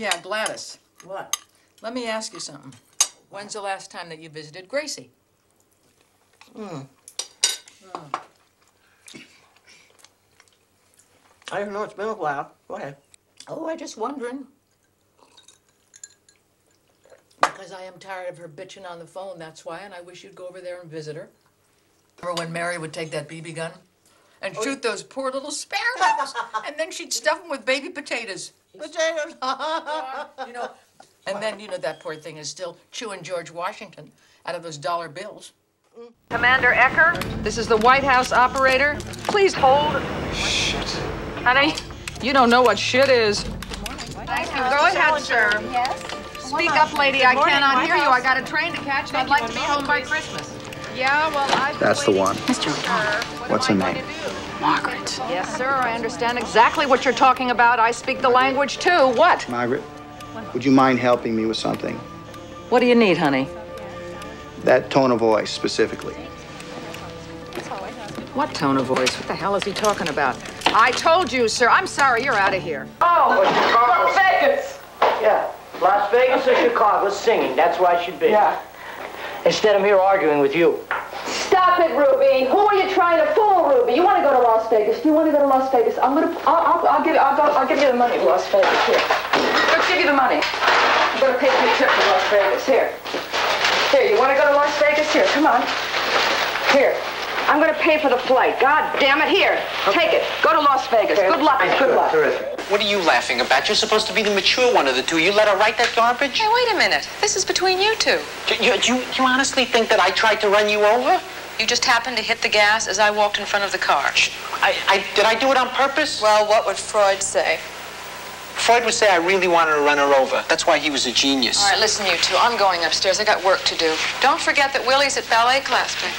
Yeah, Gladys, What? let me ask you something. When's the last time that you visited Gracie? Hmm. Hmm. I don't know, it's been a while. Go ahead. Oh, I just wondering. Because I am tired of her bitching on the phone, that's why, and I wish you'd go over there and visit her. Remember when Mary would take that BB gun and oh, shoot those poor little sparrows, and then she'd stuff them with baby potatoes. Potatoes. You know, and then you know that poor thing is still chewing George Washington out of those dollar bills. Commander Ecker, this is the White House operator. Please hold. Shit. Honey, you don't know what shit is. Thank you. Go ahead, sir. Yes? Speak up, lady. I cannot hear you. I got a train to catch, and I'd like to be home by Christmas. Yeah, well, I've That's the one. Mr. O'Donnell. What What's her name? going to do? Margaret. Yes, sir. I understand exactly what you're talking about. I speak the language too. What? Margaret, would you mind helping me with something? What do you need, honey? That tone of voice specifically. What tone of voice? What the hell is he talking about? I told you, sir. I'm sorry. You're out of here. Oh, Las Vegas! Yeah, Las Vegas or Chicago singing, that's where I should be. Yeah. Instead, I'm here arguing with you. Stop it, Ruby. Who are you trying to fool, Ruby? You want to go to Las Vegas? Do you want to go to Las Vegas? I'm gonna. I'll, I'll, I'll give. I'll, go, I'll give you the money to Las Vegas. Here. Let's give you the money. I'm gonna pay for your trip to Las Vegas. Here. Here. You want to go to Las Vegas? Here. Come on. Here. I'm gonna pay for the flight. God damn it. Here. Take it. Go to Las Vegas. Good luck. Good luck. What are you laughing about? You're supposed to be the mature one of the two. You let her write that garbage? Hey, wait a minute. This is between you two. Do you, do you, do you honestly think that I tried to run you over? You just happened to hit the gas as I walked in front of the car. I, I, did I do it on purpose? Well, what would Freud say? Freud would say I really wanted to run her over. That's why he was a genius. All right, listen, you two. I'm going upstairs. I got work to do. Don't forget that Willie's at ballet class, babe.